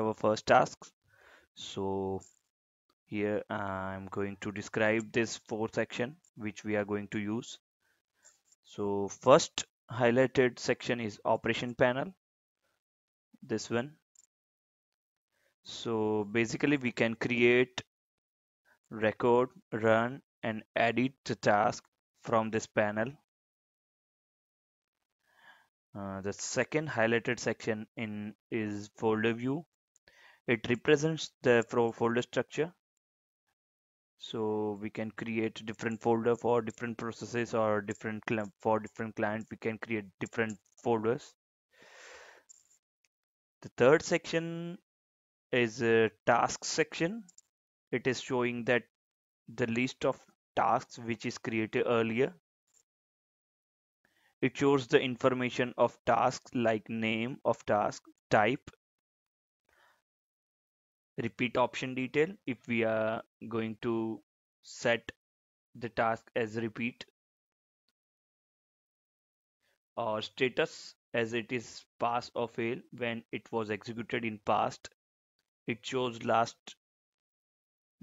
our first task so here I'm going to describe this four section which we are going to use. So first highlighted section is operation panel this one. So basically we can create record run and edit the task from this panel. Uh, the second highlighted section in is folder view it represents the folder structure. So we can create different folder for different processes or different for different client. We can create different folders. The third section is a task section. It is showing that the list of tasks which is created earlier. It shows the information of tasks like name of task type repeat option detail if we are going to set the task as repeat or status as it is pass or fail when it was executed in past. It shows last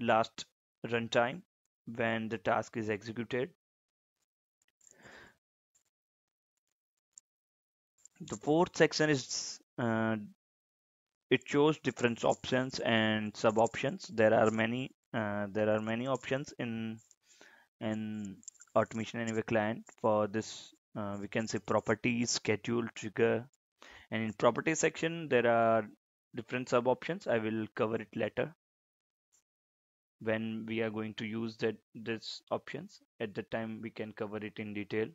last runtime when the task is executed. The fourth section is uh, it shows different options and sub options there are many uh, there are many options in in automation anywhere client for this uh, we can say properties schedule trigger. And in property section there are different sub options i will cover it later when we are going to use that this options. At the time we can cover it in detail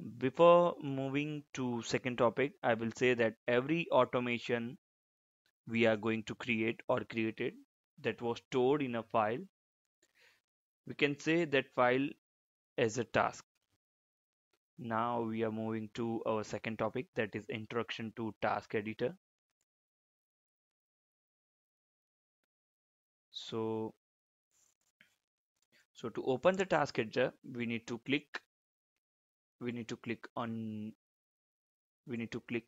Before moving to second topic, I will say that every automation we are going to create or created that was stored in a file, we can say that file as a task. Now we are moving to our second topic that is introduction to task editor. So, so to open the task editor, we need to click we need to click on we need to click